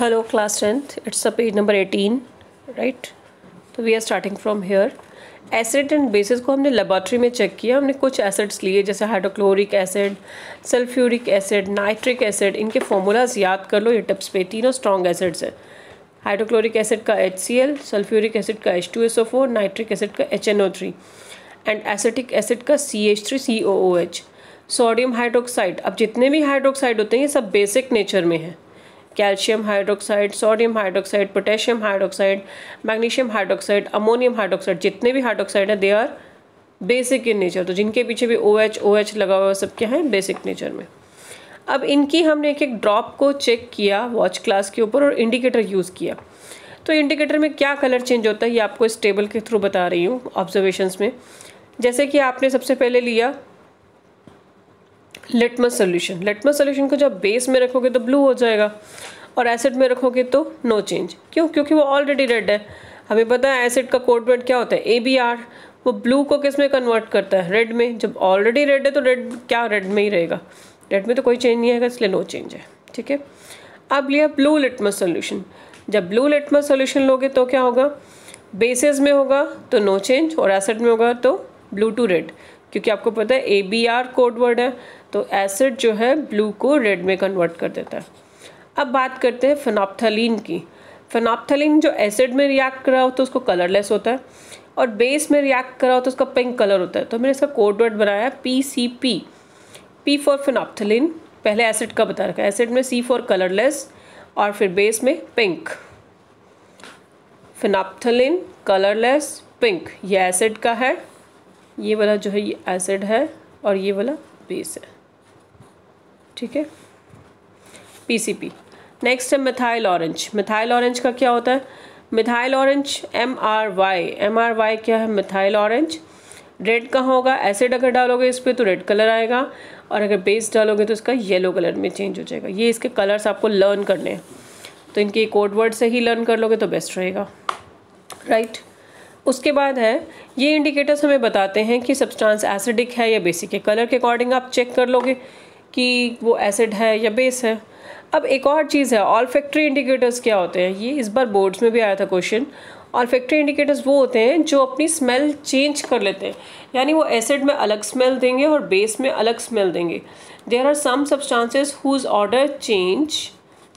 hello, class 10th it's a page number 18 right? तो we are starting from here acid and bases को हमने laboratory में check किया। हमने कुछ एसिड्स लिए, जैसे hydrochloric acid sulphuric acid nitric acid इनके फॉर्मूलाज याद कर लो। ये टिप्स पे तीनों स्ट्रॉन्ग एसिड्स हैं। हाइड्रोक्लोरिक एसिड का H C L sulphuric acid का H two S O four nitric acid का H N O three and acetic acid का C H three C O O H sodium hydroxide अब जितने भी hydroxide होते हैं, ये सब बेसिक नेचर में है। Calcium hydroxide sodium hydroxide potassium hydroxide magnesium hydroxide ammonium hydroxide जितने भी हाइड्रोक्साइड हैं they are basic in nature तो जिनके पीछे भी ओ एच ओ एच लगा हुआ सब क्या है? बेसिक नेचर में। अब इनकी हमने एक एक ड्रॉप को चेक किया वॉच क्लास के ऊपर और इंडिकेटर यूज़ किया। तो इंडिकेटर में क्या कलर चेंज होता है, ये आपको इस टेबल के थ्रू बता रही हूँ ऑब्जर्वेशंस में। जैसे कि आपने सबसे पहले लिया लेटमस सोल्यूशन लेटमस सोल्यूशन को जब बेस में रखोगे तो ब्लू हो जाएगा और एसिड में रखोगे तो नो चेंज क्यों? क्योंकि वो ऑलरेडी रेड है. हमें पता है एसिड का कोड वर्ड क्या होता है? ए बी आर वो ब्लू को किसमें कन्वर्ट करता है? रेड में. जब ऑलरेडी रेड है तो रेड क्या रेड में ही रहेगा? रेड में तो कोई चेंज नहीं आएगा, इसलिए नो चेंज है. ठीक है? अब लिया ब्लू लिटमस सोल्यूशन जब ब्लू लिटमस सोल्यूशन लोगे तो क्या होगा? बेसिस में होगा तो नो चेंज और एसिड में होगा तो ब्लू टू रेड क्योंकि आपको पता है A B R code word है तो एसिड जो है ब्लू को रेड में कन्वर्ट कर देता है। अब बात करते हैं फिनॉप्थलीन की। फिनॉप्थलीन जो एसिड में रिएक्ट करा हो तो उसको कलरलेस होता है और बेस में रिएक्ट करा हो तो उसका पिंक कलर होता है। तो मैंने इसका कोड वर्ड बनाया P C P P for phenolphthalein पहले एसिड का बता रखा है। एसिड में सी फॉर कलरलेस और फिर बेस में पिंक फिनॉप्थलीन कलरलेस पिंक ये एसिड का है। ये वाला जो है ये एसिड है और ये वाला बेस है। ठीक है? पीसीपी नेक्स्ट है मिथाइल ऑरेंज मिथाइल ऑरेंज का क्या होता है? Methyl orange M R Y M R Y क्या है? मिथाइल ऑरेंज रेड कहाँ होगा? एसिड अगर डालोगे इस पर तो रेड कलर आएगा और अगर बेस डालोगे तो इसका येलो कलर में चेंज हो जाएगा। ये इसके कलर्स आपको लर्न करने हैं। तो इनके कोड वर्ड से ही लर्न कर लोगे तो बेस्ट रहेगा। Right right? उसके बाद है, ये इंडिकेटर्स हमें बताते हैं कि सब्सटेंस एसिडिक है या बेसिक है। कलर के अकॉर्डिंग आप चेक कर लोगे कि वो एसिड है या बेस है। अब एक और चीज़ है ऑल फैक्ट्री इंडिकेटर्स क्या होते हैं? ये इस बार बोर्ड्स में भी आया था क्वेश्चन ऑल फैक्ट्री इंडिकेटर्स वो होते हैं जो अपनी स्मेल चेंज कर लेते हैं। यानी वो एसिड में अलग स्मेल देंगे और बेस में अलग स्मेल देंगे। There are some substances whose odour change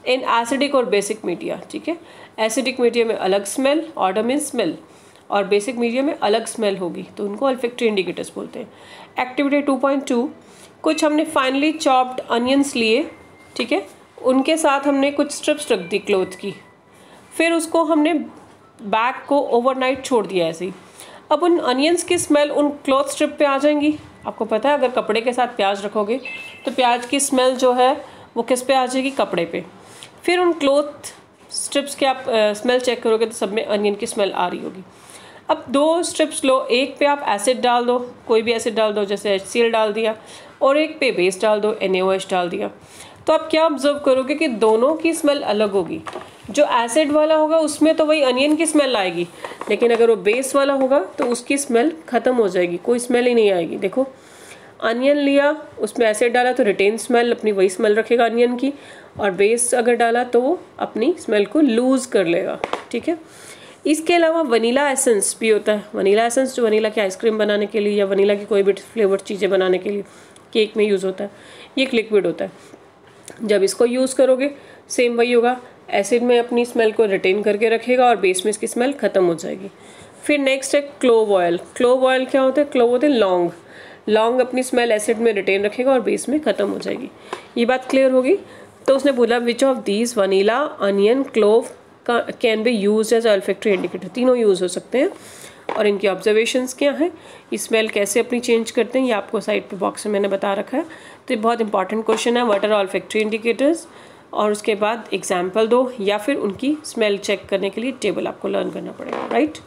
in acidic और बेसिक मीडिया ठीक है? एसिडिक मीडिया में अलग स्मेल ऑर्डर मीन स्मेल और बेसिक मीडिया में अलग स्मेल होगी तो उनको अल्फेक्ट्री इंडिकेटर्स बोलते हैं। एक्टिविटी टू पॉइंट टू कुछ हमने फाइनली चॉप्ड अनियंस लिए, ठीक है? उनके साथ हमने कुछ स्ट्रिप्स रख दी क्लोथ की। फिर उसको हमने बैग को ओवरनाइट छोड़ दिया ऐसे ही। अब उन अनियंस की स्मेल उन क्लॉथ स्ट्रिप पे आ जाएँगी। आपको पता है, अगर कपड़े के साथ प्याज रखोगे तो प्याज की स्मेल जो है, वो किस पे आ जाएगी? कपड़े पे। फिर उन क्लोथ स्ट्रिप्स के आप स्मेल चेक करोगे तो सब में अनियन की स्मेल आ रही होगी। अब दो स्ट्रिप्स लो, एक पे आप एसिड डाल दो, कोई भी एसिड डाल दो, जैसे एच डाल दिया, और एक पे बेस डाल दो एन डाल दिया। तो आप क्या ऑब्ज़र्व करोगे कि दोनों की स्मेल अलग होगी। जो एसिड वाला होगा, उसमें तो वही अनियन की स्मेल आएगी, लेकिन अगर वो बेस वाला होगा तो उसकी स्मेल ख़त्म हो जाएगी, कोई स्मेल ही नहीं आएगी। देखो अनियन लिया, उसमें एसिड डाला तो रिटेन स्मेल अपनी वही स्मेल रखेगा अनियन की, और बेस अगर डाला तो वो अपनी स्मेल को लूज़ कर लेगा, ठीक है? इसके अलावा वनीला एसेंस भी होता है। वनीला एसेंस जो वनीला की आइसक्रीम बनाने के लिए या वनीला की कोई भी फ्लेवर्ड चीज़ें बनाने के लिए केक में यूज़ होता है। ये एक लिक्विड होता है। जब इसको यूज़ करोगे, सेम वही होगा। एसिड में अपनी स्मेल को रिटेन करके रखेगा और बेस में इसकी स्मेल ख़त्म हो जाएगी। फिर नेक्स्ट है क्लोव ऑयल क्लोव ऑयल क्या होता है? क्लोव होते हैं लौंग लौंग अपनी स्मेल एसिड में रिटेन रखेगा और बेस में ख़त्म हो जाएगी। ये बात क्लियर होगी? तो उसने बोला which of these vanilla onion clove can be used as olfactory indicator तीनों यूज़ हो सकते हैं। और इनकी ऑब्जर्वेशंस क्या हैं? स्मेल कैसे अपनी चेंज करते हैं? ये आपको साइड पे बॉक्स में मैंने बता रखा है। तो ये बहुत इंपॉर्टेंट क्वेश्चन है। वाटर ऑल फैक्ट्री इंडिकेटर्स और उसके बाद एग्ज़ाम्पल दो या फिर उनकी स्मेल चेक करने के लिए टेबल आपको लर्न करना पड़ेगा राइट